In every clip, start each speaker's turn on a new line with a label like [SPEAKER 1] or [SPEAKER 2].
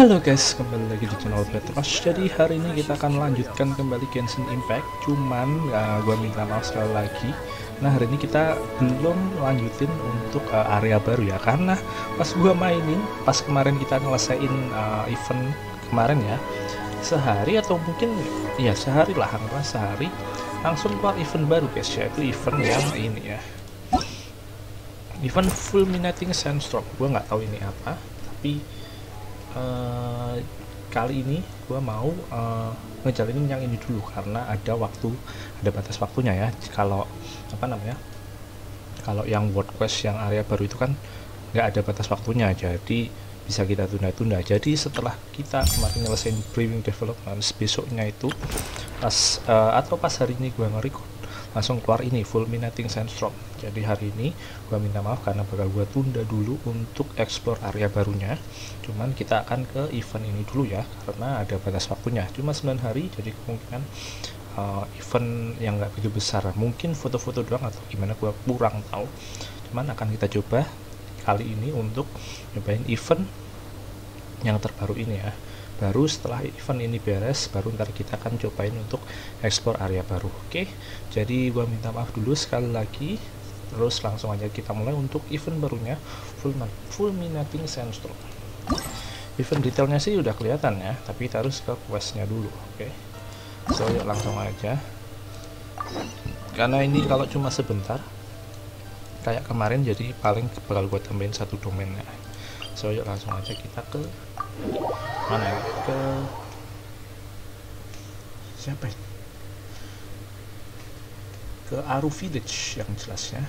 [SPEAKER 1] Halo guys, kembali lagi di channel Petros. Jadi hari ini kita akan lanjutkan kembali Genshin Impact. Cuman uh, gua minta maaf sekali lagi. Nah hari ini kita belum lanjutin untuk uh, area baru ya, karena pas gua mainin, pas kemarin kita ngelesain uh, event kemarin ya, sehari atau mungkin ya sehari lah, hampir sehari langsung keluar event baru guys, yaitu event yang ini ya. Event Fulminating Sandstorm. Gua nggak tahu ini apa, tapi uh, kali ini gue mau uh, ngejalanin yang ini dulu karena ada waktu ada batas waktunya ya. Kalau apa namanya kalau yang world quest yang area baru itu kan nggak ada batas waktunya jadi bisa kita tunda-tunda. Jadi setelah kita kemarin nyelesain brewing development besoknya itu pas uh, atau pas hari ini gue nge langsung keluar ini fulminating sandstorm. Jadi hari ini gua minta maaf karena bakal gua tunda dulu untuk explore area barunya. Cuman kita akan ke event ini dulu ya karena ada batas waktunya. Cuma 9 hari jadi kemungkinan uh, event yang nggak begitu besar. Mungkin foto-foto doang atau gimana gua kurang tahu. Cuman akan kita coba kali ini untuk nyobain event yang terbaru ini ya baru setelah event ini beres baru ntar kita akan cobain untuk explore area baru oke? Jadi gua minta maaf dulu sekali lagi. Terus langsung aja kita mulai untuk event barunya fulminating sandstorm. Event detailnya sih udah kelihatan ya tapi kita harus ke questnya dulu oke? So yuk langsung aja. Karena ini kalau cuma sebentar kayak kemarin jadi paling bakal gue tambahin satu domainnya. So yuk langsung aja kita ke mana ya? Ke siapa ini? Ke Aru Village yang jelasnya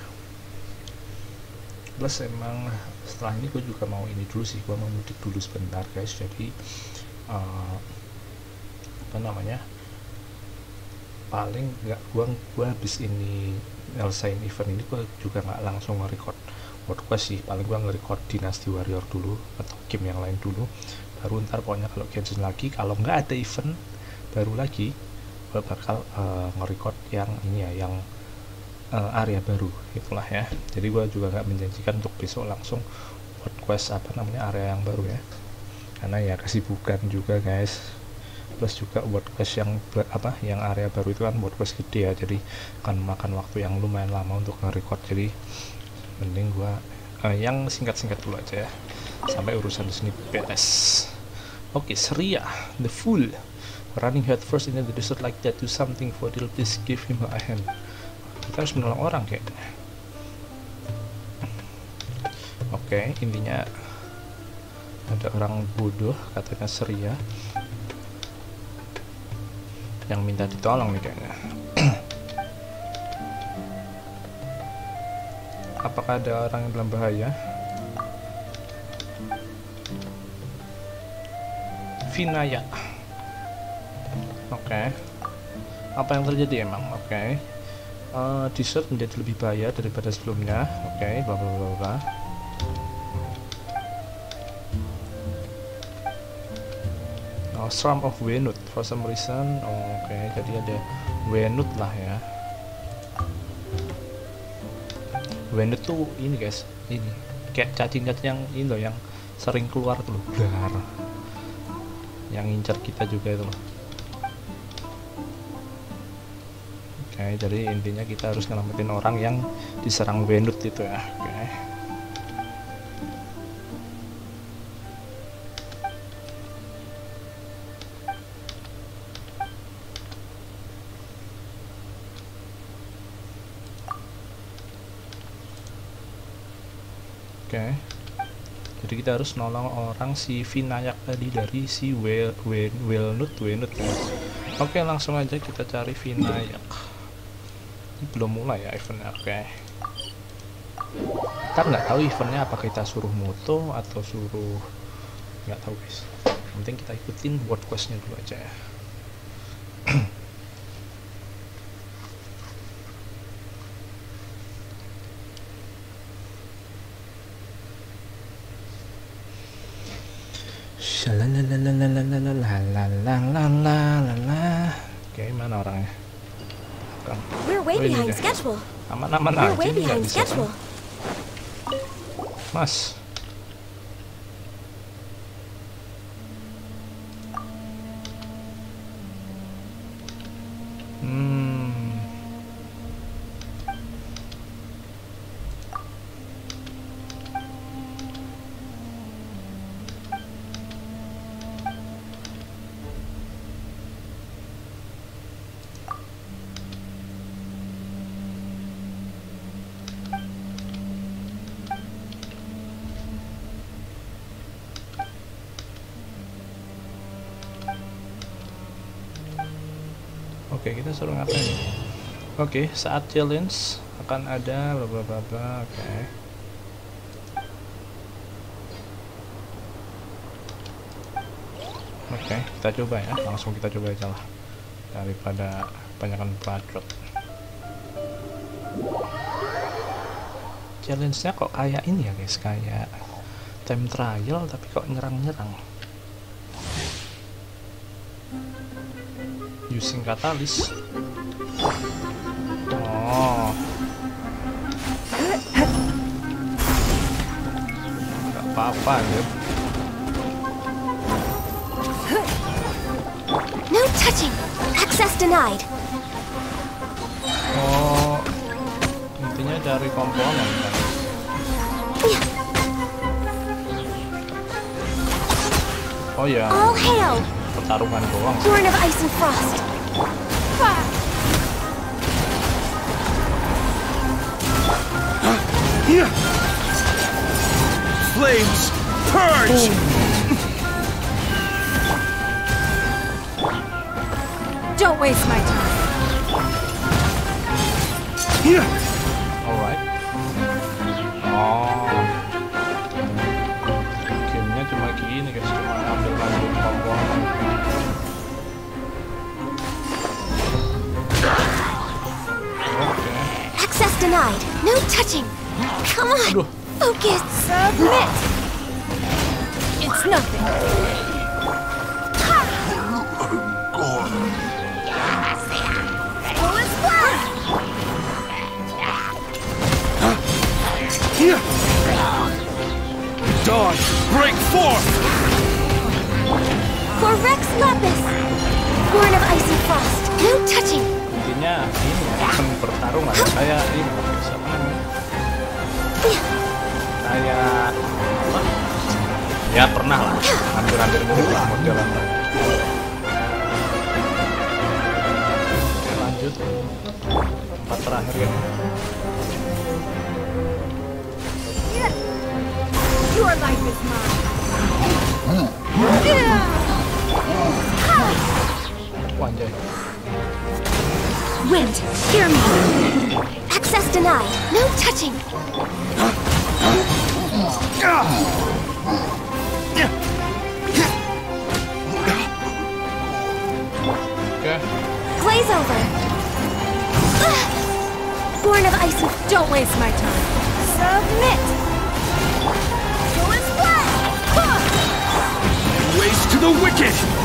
[SPEAKER 1] plus emang setelah ini gue juga mau ini dulu sih gue mau mudik dulu sebentar guys. Jadi uh, apa namanya paling nggak gua gua habis ini nyelesain event ini gue juga nggak langsung nge-record podcast sih. Paling gua nge-record Dynasty Warrior dulu atau game yang lain dulu. Baru ntar pokoknya kalau Genshin lagi kalau nggak ada event baru lagi gue bakal uh, nge-record yang ini ya yang uh, area baru. Itulah ya. Jadi gua juga nggak menjanjikan untuk besok langsung podcast apa namanya area yang baru ya. Karena ya kesibukan juga guys. Plus juga WordPress yang apa yang area baru itu kan WordPress gede ya. Jadi akan makan waktu yang lumayan lama untuk nge-record. Jadi mending gua uh, yang singkat-singkat dulu aja ya. Sampai urusan di sini beres oke okay, Seria the fool. Running head first in the desert like that do something for Dil please give him a hand. Kita harus menolong orang kayaknya oke okay, intinya ada orang bodoh katanya Seria yang minta ditolong nih kayaknya apakah ada orang yang dalam bahaya Vinaya oke okay. apa yang terjadi emang oke okay. uh, dessert menjadi lebih bahaya daripada sebelumnya oke okay. bla bla bla oh, Swarm of Venut for some reason oh, oke okay. jadi ada Venut lah ya Venut tuh ini guys. Ini. Kayak cacing-cacing yang ini loh yang sering keluar tuh loh. Blar yang ngincar kita juga itu loh. Oke jadi intinya kita harus nyelamatin orang yang diserang Venut itu ya. Oke kita harus nolong orang si Vinayak tadi dari si Wel Welnut Wenut oke langsung aja kita cari Vinayak. Belum mulai ya eventnya oke. Okay. kita nggak tahu eventnya apa kita suruh moto atau suruh nggak tahu guys. Penting kita ikutin word questnya dulu aja ya Oke, mana orangnya?
[SPEAKER 2] We're way behind schedule.
[SPEAKER 1] Aman-aman aja. We're way behind schedule. Mas. Oke, kita suruh ngapain? Oke, saat challenge akan ada beberapa oke. Oke, kita coba ya. Langsung kita coba aja lah. Daripada banyakkan bacot. Challenge-nya kok kayak ini ya guys, kayak time trial tapi kok nyerang-nyerang. Using katalis oh nggak apa-apa ya
[SPEAKER 2] No touching. Access denied.
[SPEAKER 1] oh intinya dari komponen kan oh ya
[SPEAKER 2] All hail.
[SPEAKER 1] pertarungan doang
[SPEAKER 2] Born of ice and frost.
[SPEAKER 3] Flames, purge!
[SPEAKER 2] Don't waste my time.
[SPEAKER 1] alright oh gamenya cuma gini guys cuma ambil lanjut komponen oke
[SPEAKER 2] Access denied. No touching. Come on.
[SPEAKER 1] Aduh.
[SPEAKER 2] Focus. Submit. It's nothing. Full is black.
[SPEAKER 3] Dawn, break forth!
[SPEAKER 2] For Rex Lapis. Born of ice and frost. No touching.
[SPEAKER 1] intinya ini ya seni pertarungan kayak ini siapa namanya apa ya pernah lah hampir-hampir mirip lah modelan lah Oke, lanjut empat terakhir ya
[SPEAKER 2] Your life is mine.
[SPEAKER 1] Wanjay
[SPEAKER 2] Wind, hear me. Access denied. No touching.
[SPEAKER 1] Oke
[SPEAKER 2] Glaze over. Ugh. Born of ice. Don't waste my time. Submit. Is black. Huh.
[SPEAKER 3] Waste to the wicked!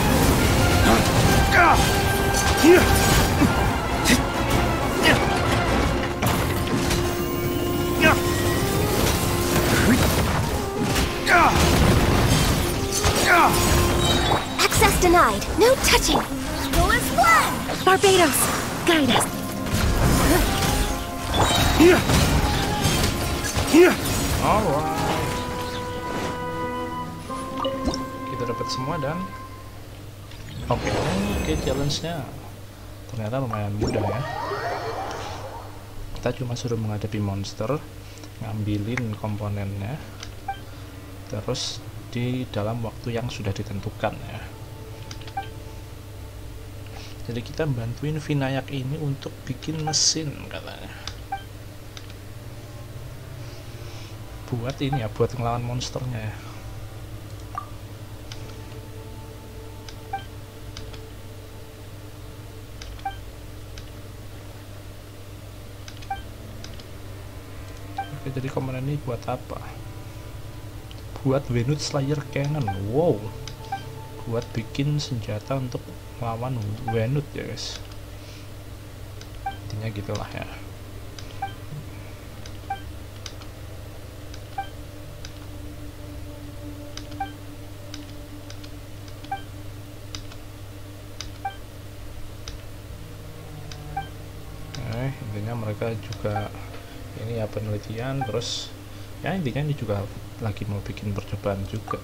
[SPEAKER 2] Access denied. No touching. Full is black. Barbados, guide us.
[SPEAKER 1] alright kita dapat semua dan oke oke challenge-nya ternyata lumayan mudah ya kita cuma suruh menghadapi monster ngambilin komponennya terus di dalam waktu yang sudah ditentukan ya jadi kita bantuin Vinayak ini untuk bikin mesin katanya buat ini ya buat ngelawan monsternya ya Oke, jadi komponen ini buat apa? Buat Venus Slayer Cannon. Wow. Buat bikin senjata untuk melawan Venus ya, guys. Intinya gitulah ya. intinya mereka juga ini ya penelitian terus ya intinya ini juga lagi mau bikin percobaan juga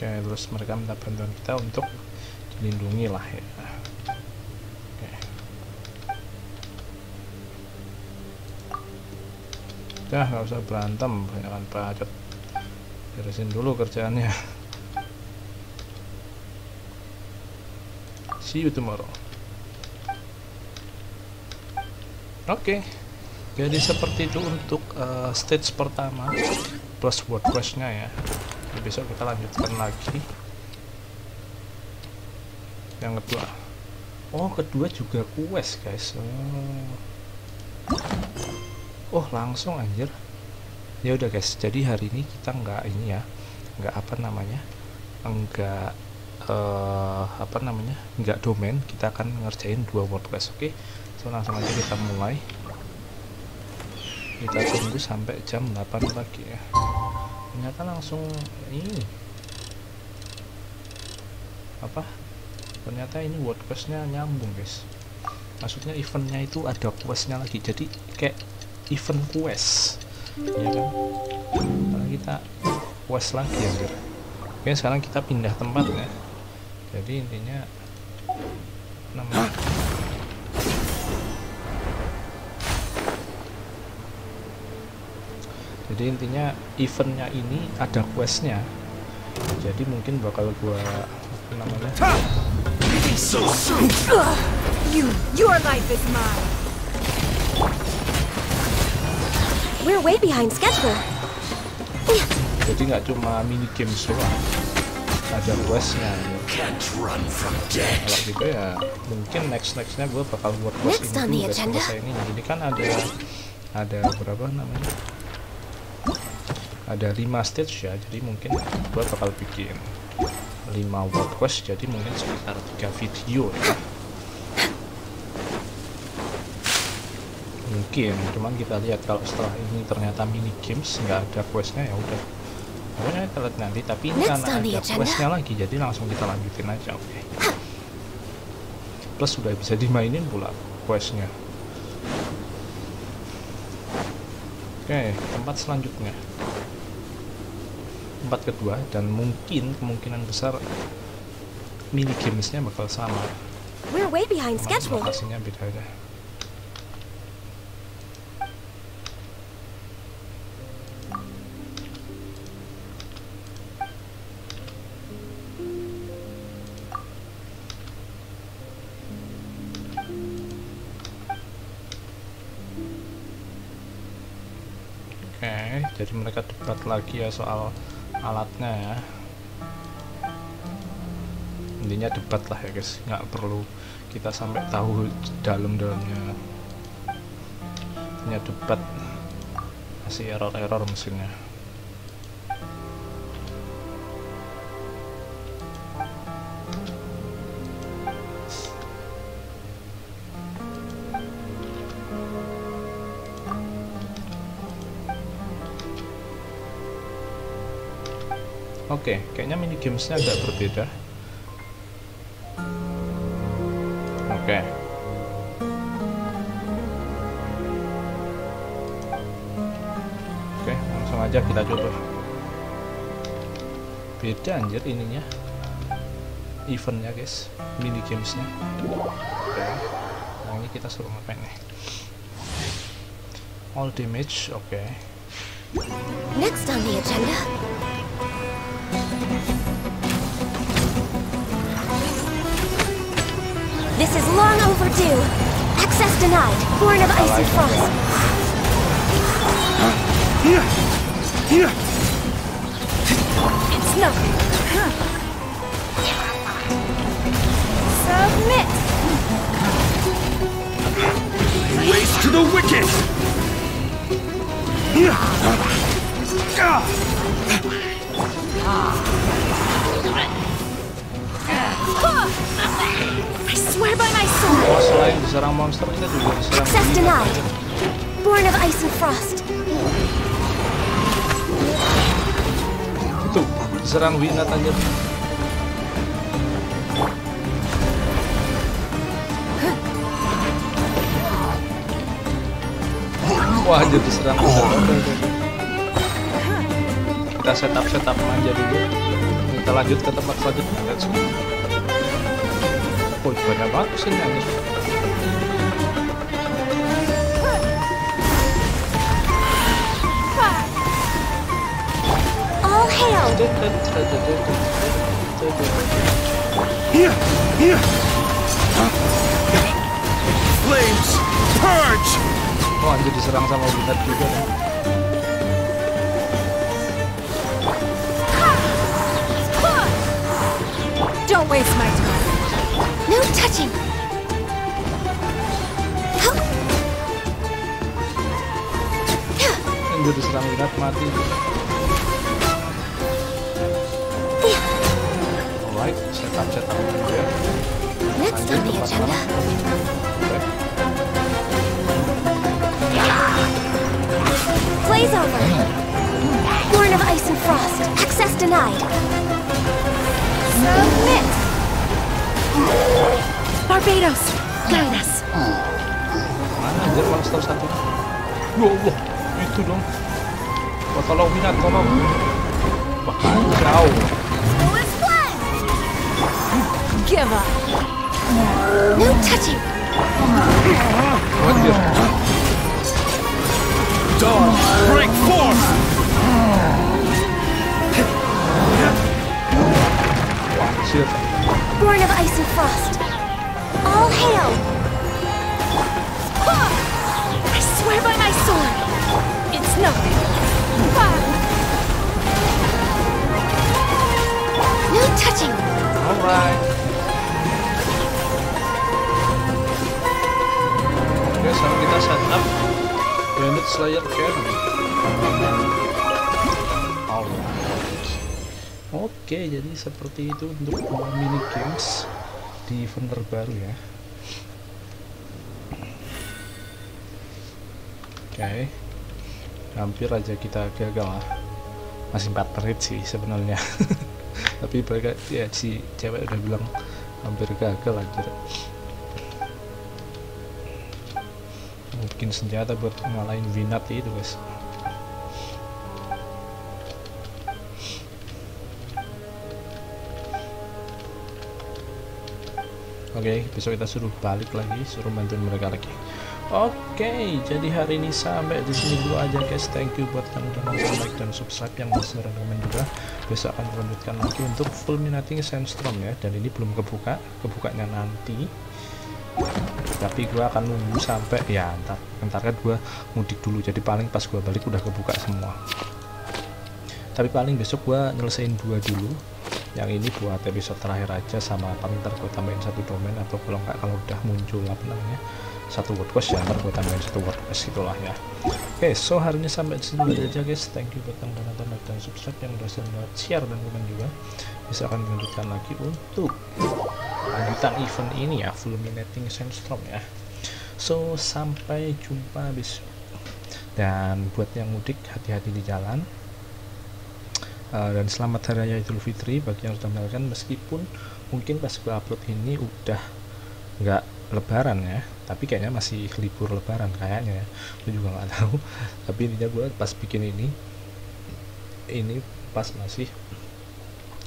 [SPEAKER 1] Oke, terus mereka minta bantuan kita untuk dilindungi lah ya. Oke. Udah, nggak usah berantem, banyakkan pacot. Beresin dulu kerjaannya. See you tomorrow. Oke, jadi seperti itu untuk uh, stage pertama plus word quest-nya ya. Jadi besok kita lanjutkan lagi. Yang kedua. Oh, kedua juga quest, guys. Oh, oh langsung anjir. Ya udah guys, jadi hari ini kita nggak ini ya, nggak apa namanya, enggak uh, apa namanya, nggak domain. Kita akan ngerjain dua word quest, oke? So langsung aja kita mulai. Kita tunggu sampai jam 8 pagi ya ternyata langsung ini. Apa? Ternyata ini word questnya nyambung guys. Maksudnya eventnya itu ada questnya lagi. Jadi kayak event quest. Ya kan? Karena kita quest lagi ya oke sekarang kita pindah tempat ya. Jadi intinya namanya jadi intinya eventnya ini ada questnya jadi mungkin bakal gua apa namanya!
[SPEAKER 2] You, your life is mine. We're way behind schedule.
[SPEAKER 1] jadi nggak cuma mini game doang ada questnya ya.
[SPEAKER 3] Can't run from death.
[SPEAKER 1] kalau gitu ya mungkin next nextnya gua bakal buat quest
[SPEAKER 2] Next on
[SPEAKER 1] ini
[SPEAKER 2] agenda.
[SPEAKER 1] selesai ini jadi kan ada ada berapa namanya ada 5 stage ya jadi mungkin gua bakal bikin 5 world quest jadi mungkin sekitar 3 video ya. mungkin cuman kita lihat kalau setelah ini ternyata mini games nggak ada questnya ya udah. Pokoknya kita lihat nanti tapi ini karena ada questnya lagi jadi langsung kita lanjutin aja oke. Plus sudah bisa dimainin pula questnya. Oke tempat selanjutnya tempat kedua dan mungkin kemungkinan besar mini gamesnya bakal sama
[SPEAKER 2] We're way behind schedule.
[SPEAKER 1] lokasinya beda aja Oke, jadi mereka debat lagi ya soal alatnya ya. Intinya debat lah ya guys, nggak perlu kita sampai tahu dalam-dalamnya. Intinya debat masih error-error mesinnya. Oke, kayaknya mini gamesnya agak berbeda. Oke. Oke, langsung aja kita coba. Beda anjir ininya. Eventnya guys, mini gamesnya. Oke. Nah, ini kita suruh ngapain nih? All damage, oke.
[SPEAKER 2] Next on the agenda. This is long overdue. Access denied. Born of icy frost.
[SPEAKER 3] Here! Here!
[SPEAKER 2] It's nothing. Submit.
[SPEAKER 3] Race to the wicked!
[SPEAKER 2] I
[SPEAKER 1] Oh, selain diserang monster kita juga diserang
[SPEAKER 2] Access denied. Born of ice and frost.
[SPEAKER 1] Itu diserang Winat aja. Wah, jadi diserang oke. Kita setup setup aja dulu. Kita lanjut ke tempat selanjutnya. Let's go. Oh, banyak banget sini anjir.
[SPEAKER 2] All hail.
[SPEAKER 3] Flames, purge!
[SPEAKER 1] Oh anjir diserang sama Winat juga nih.
[SPEAKER 2] Don't waste my time. No touching. Huh.
[SPEAKER 1] Anjir diserang Winat mati. Alright, setup setup dulu ya.
[SPEAKER 2] Next on the
[SPEAKER 1] tempat
[SPEAKER 2] agenda.
[SPEAKER 1] mana? Oke.
[SPEAKER 2] Blaze over. Born of ice and frost. Access denied. Submit. Barbados, guide us.
[SPEAKER 1] Mana anjir monster satu? Ya Allah, itu dong. Wah, tolong Winat, tolong. Wah, kacau.
[SPEAKER 2] Give up. No touching.
[SPEAKER 1] Anjir.
[SPEAKER 3] Dawn, break forth!
[SPEAKER 1] Wah, anjir.
[SPEAKER 2] Born of ice and frost. All hail. I swear by my sword. It's nothing. No touching.
[SPEAKER 1] Alright. Oke, sekarang kita setup Bandit Slayer Cannon. Oke, jadi seperti itu untuk mini games di event terbaru ya. Oke, hampir aja kita gagal lah. Masih 4 menit sih sebenarnya. Tapi mereka ya si cewek udah bilang hampir gagal aja. Mungkin senjata buat ngalahin Vinat itu guys. Oke, besok kita suruh balik lagi, suruh bantuin mereka lagi. Oke, jadi hari ini sampai di sini dulu aja guys. Thank you buat yang nonton, like dan subscribe yang masih rekomen juga. Besok akan melanjutkan lagi untuk fulminating sandstorm ya. Dan ini belum kebuka, kebukanya nanti. Tapi gua akan nunggu sampai ya ntar, ntar kan gua mudik dulu. Jadi paling pas gua balik udah kebuka semua. Tapi paling besok gua nyelesain dua dulu yang ini buat episode terakhir aja sama ntar gue tambahin satu domain atau kalau nggak kalau udah muncul apa namanya satu wordpress ya ntar gue tambahin satu wordpress itulah ya. Oke so hari ini sampai sini aja guys. Thank you buat yang udah nonton dan subscribe yang udah sudah share dan komen juga. Bisa akan melanjutkan lagi untuk lanjutan event ini ya fulminating sandstorm ya. So sampai jumpa besok. Dan buat yang mudik hati-hati di jalan Uh, dan selamat hari raya Idul Fitri bagi yang sudah merayakan meskipun mungkin pas gue upload ini udah nggak lebaran ya tapi kayaknya masih libur lebaran kayaknya ya. Gue juga nggak tahu. Tapi intinya gue pas bikin ini ini pas masih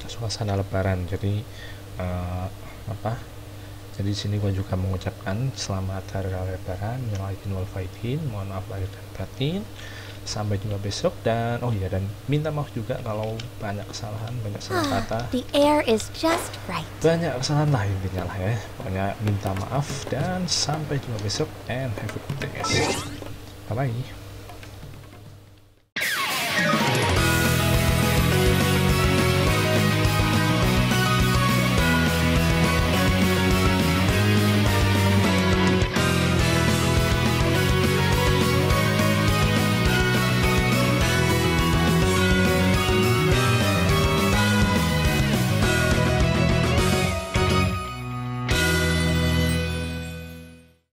[SPEAKER 1] suasana lebaran. Jadi uh, apa jadi di sini gue juga mengucapkan selamat hari raya lebaran wal faidin mohon maaf lahir dan batin sampai jumpa besok dan oh iya dan minta maaf juga kalau banyak kesalahan banyak salah kata.
[SPEAKER 2] The air is just right.
[SPEAKER 1] banyak kesalahan lah intinya lah ya. Pokoknya minta maaf dan sampai jumpa besok and have a good day. Bye bye